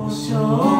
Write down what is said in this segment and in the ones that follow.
conscience.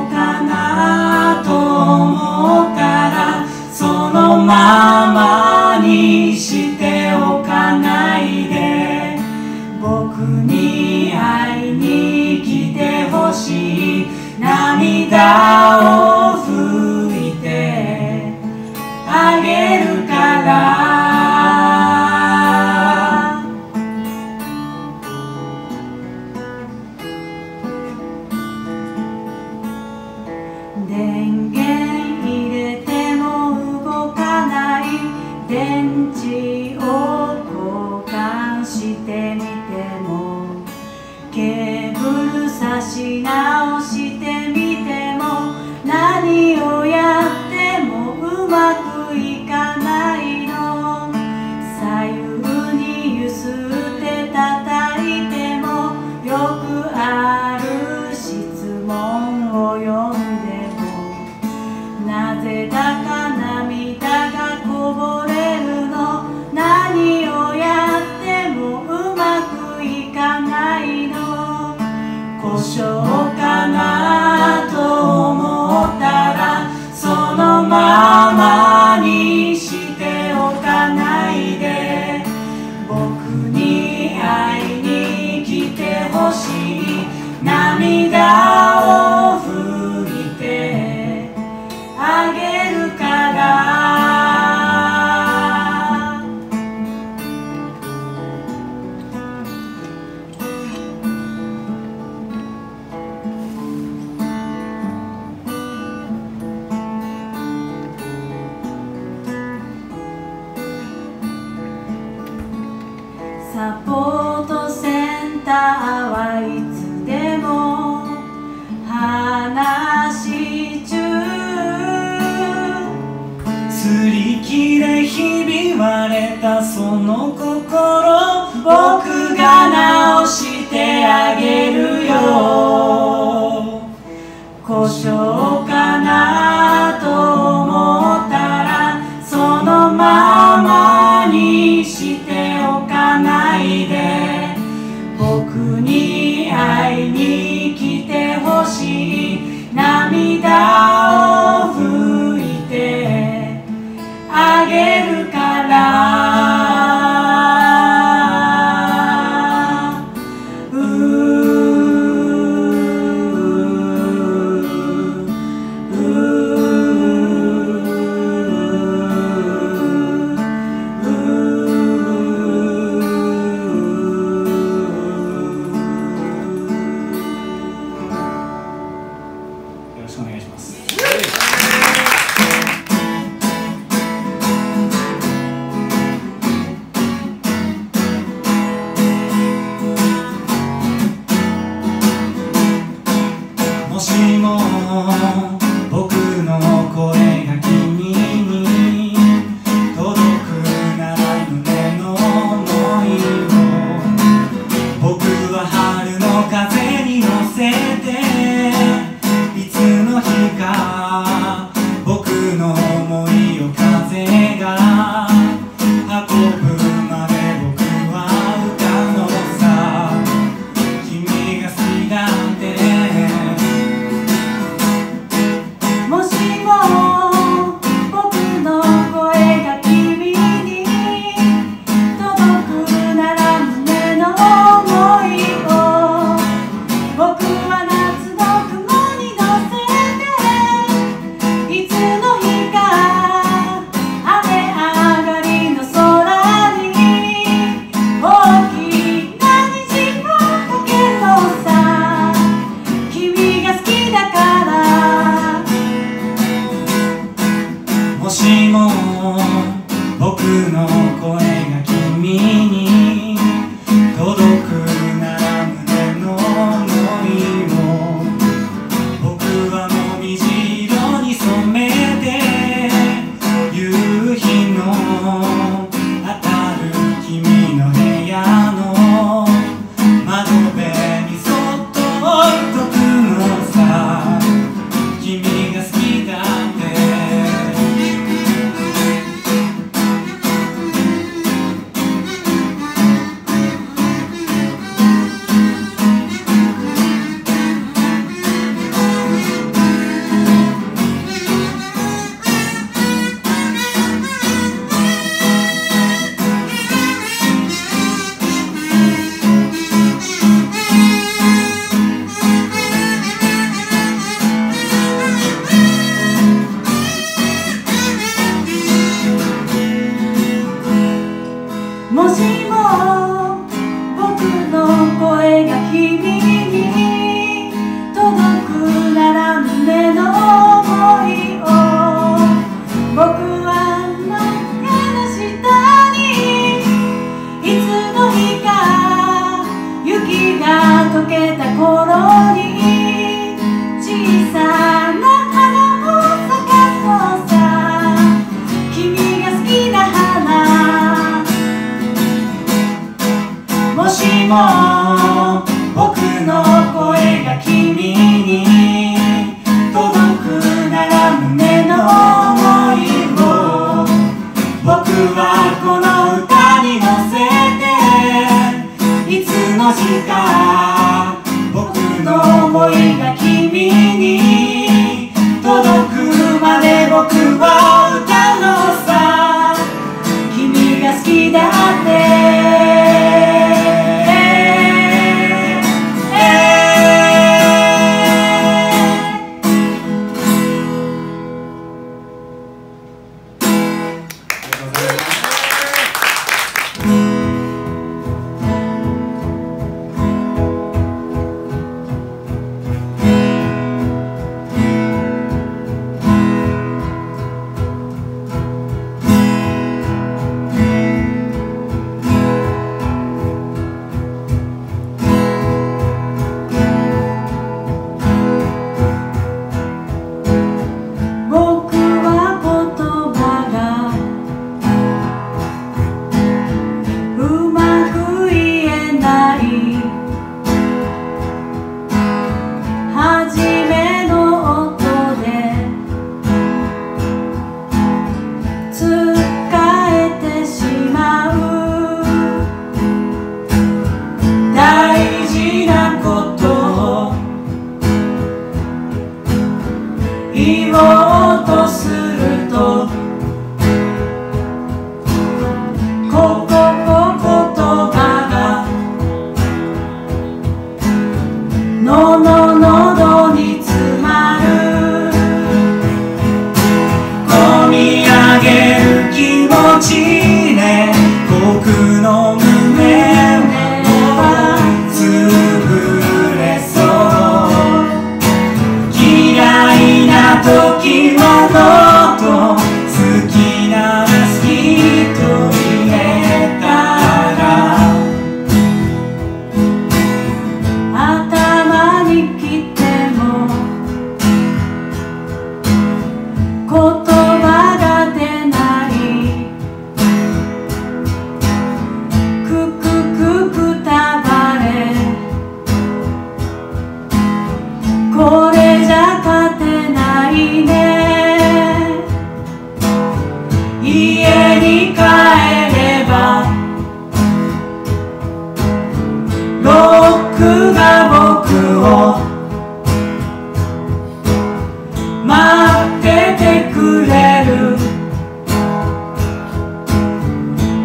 しも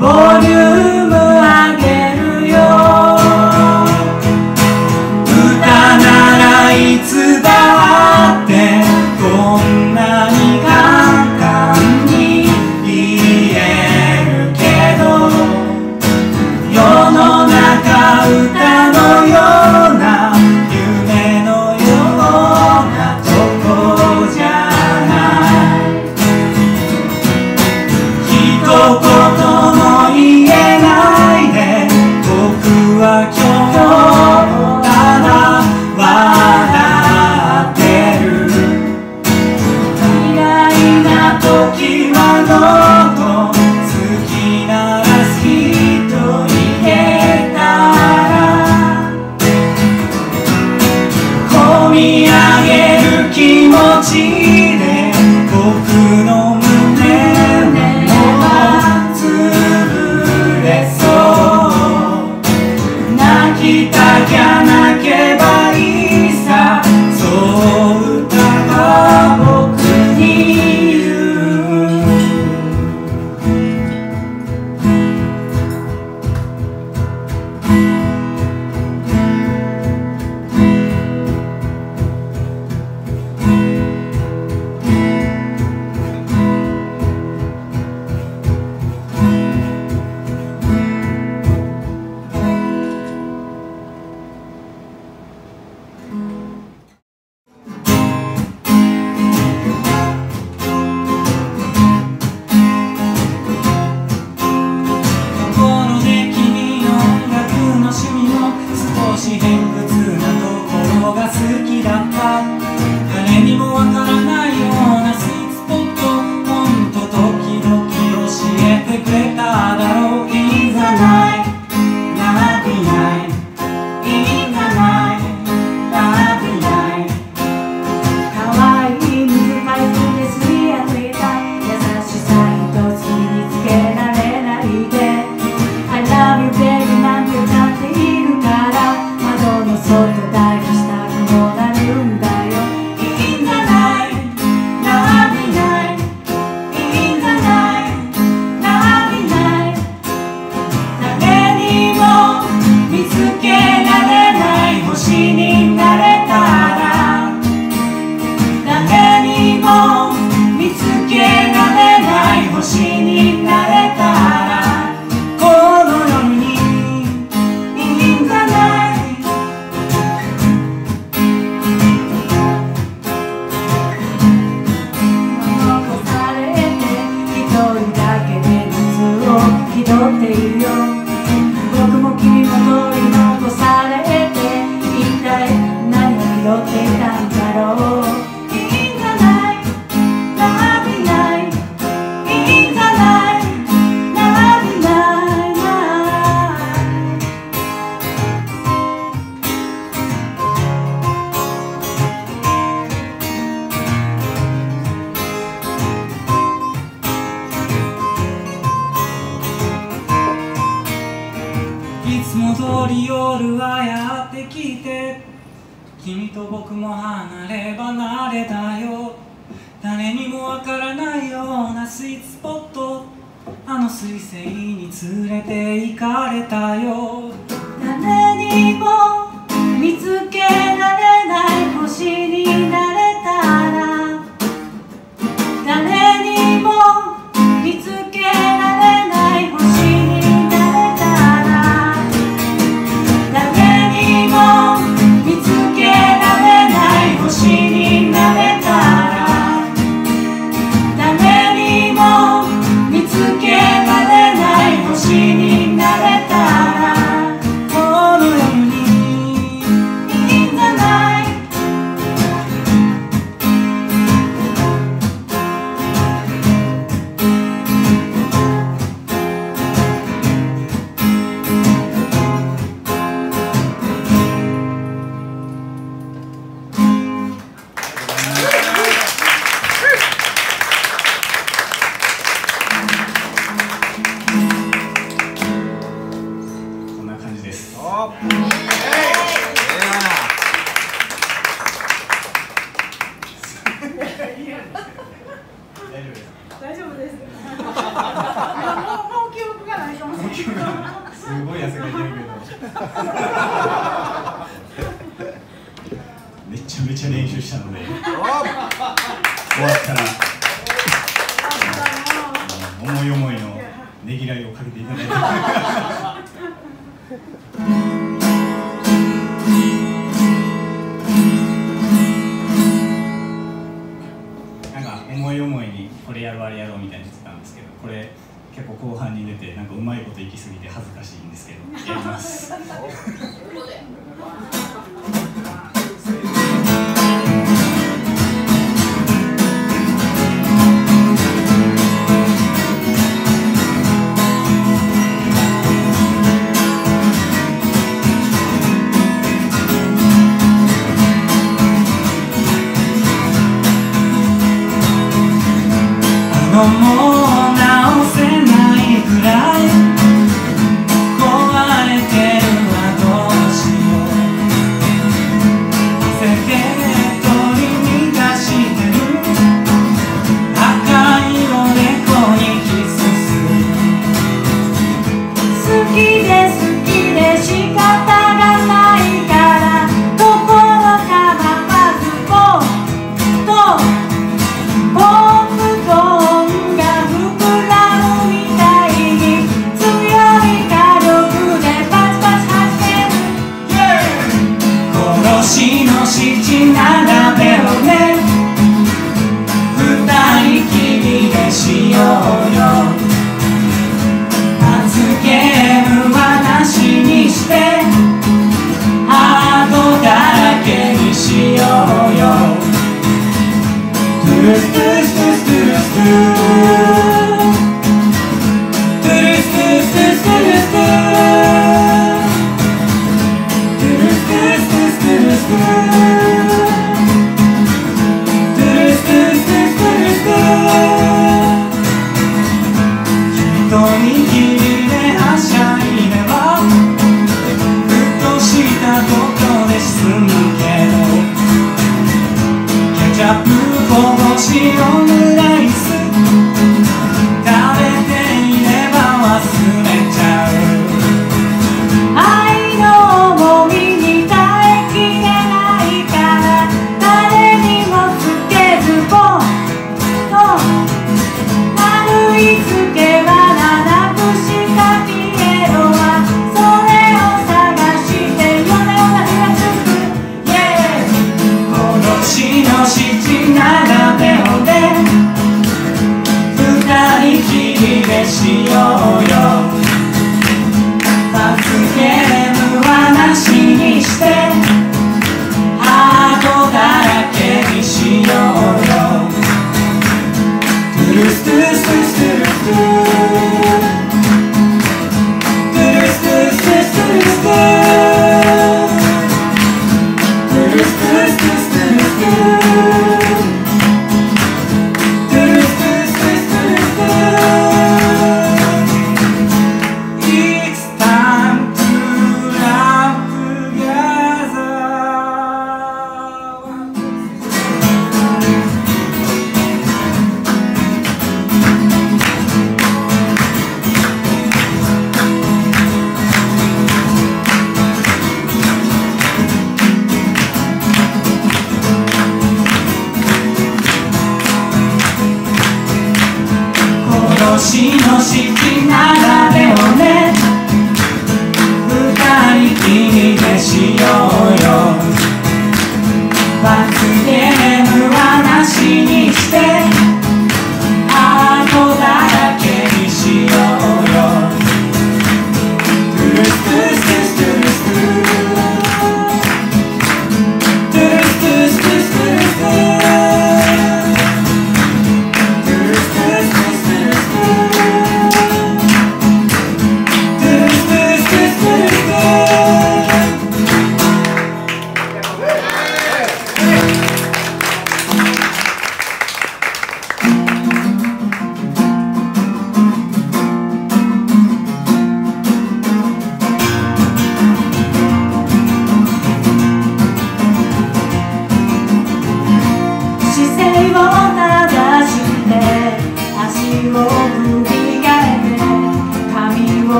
Born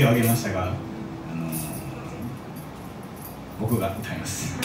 手を挙げましたが、あの僕が歌います。